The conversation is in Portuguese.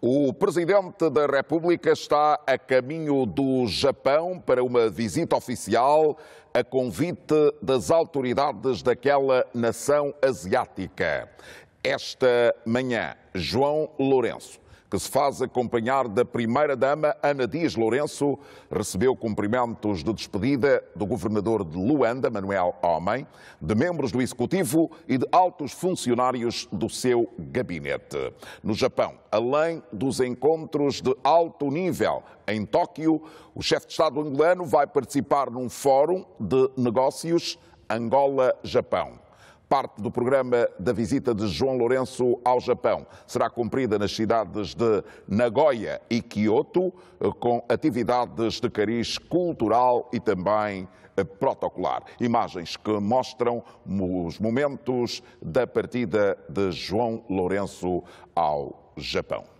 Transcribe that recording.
O Presidente da República está a caminho do Japão para uma visita oficial a convite das autoridades daquela nação asiática. Esta manhã, João Lourenço que se faz acompanhar da primeira-dama Ana Dias Lourenço, recebeu cumprimentos de despedida do governador de Luanda, Manuel Homem, de membros do Executivo e de altos funcionários do seu gabinete. No Japão, além dos encontros de alto nível em Tóquio, o chefe de Estado angolano vai participar num fórum de negócios Angola-Japão. Parte do programa da visita de João Lourenço ao Japão será cumprida nas cidades de Nagoya e Kyoto, com atividades de cariz cultural e também eh, protocolar. Imagens que mostram os momentos da partida de João Lourenço ao Japão.